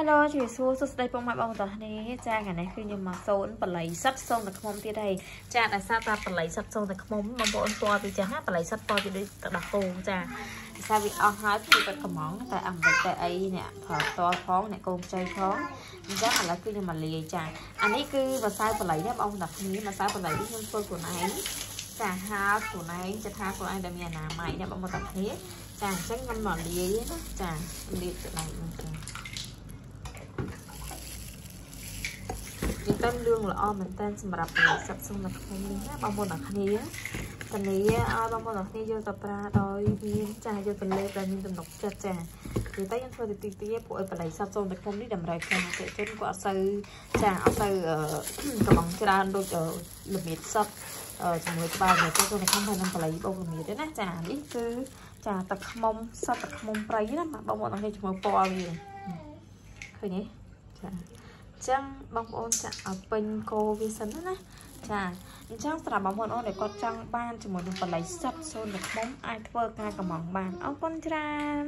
Hello ជំរាបសួរសួស្តីពុកម៉ែបងប្អូនគ្នាចាកានេះគឺខ្ញុំមកសូនបល័យសិតសូនតែខ្មុំទៀតហើយចាដោយសារតែបល័យសិតសូនតែខ្មុំបងប្អូនពណ៌ពីចឹងណាបល័យសិតពណ៌ពីដូចទឹកដោះគោចាដោយសារវាអស់ហើយពីបាត់កំងតែអំបិចតែអីអ្នកប្រើផ្ទាល់ផងអ្នកកូនខ្ចីផងអញ្ចឹងឥឡូវគឺខ្ញុំមកលាយចាអានេះគឺម្សៅបល័យនេះបងប្អូនគ្នាម្សៅបល័យនេះខ្ញុំធ្វើខ្លួនឯងចាហាលខ្លួនឯងចិត្តថាខ្លួនឯងដែលមានអនាម័យណាបងប្អូនគ្នាចាអញ្ចឹងខ្ញុំមកលាយណាចាលាយខ្លួនឯងហ្នឹងចា និយាយទៅលឿងល្អមែនតើសម្រាប់ផលិតសិតសុំនៅក្នុងនេះណាបងប្អូនអរគ្នាធានាឲ្យបងប្អូនអរគ្នាយកទៅប្រើដោយមានចាស់យកទៅលេបដែលមានទំនុកចិត្តចានិយាយទៅខ្ញុំធ្វើទៅទីទីពួកឲ្យបល័យសត្វសូននៅក្នុងនេះតម្រូវការអតិជនគាត់អត់សូវចាអត់សូវកំងច្រើនដូចល្មៀតសត្វជាមួយក្បាលនៅទៅនៅក្នុងហើយនឹងបល័យបោកល្មៀតទេណាចានេះគឺចាទឹកខ្មុំសត្វទឹកខ្មុំព្រៃណាបងប្អូនអរគ្នាជាមួយពណ៌វាឃើញទេចា ចឹងបងប្អូនចាក់ឲ្យពេញគោវាសិនណាចាអញ្ចឹងសម្រាប់បងប្អូនដែលគាត់ចង់បានជាមួយនឹងបល័យសិតសូនទឹកខ្មុំអាចធ្វើការកម្មងបានអរគុណច្រើន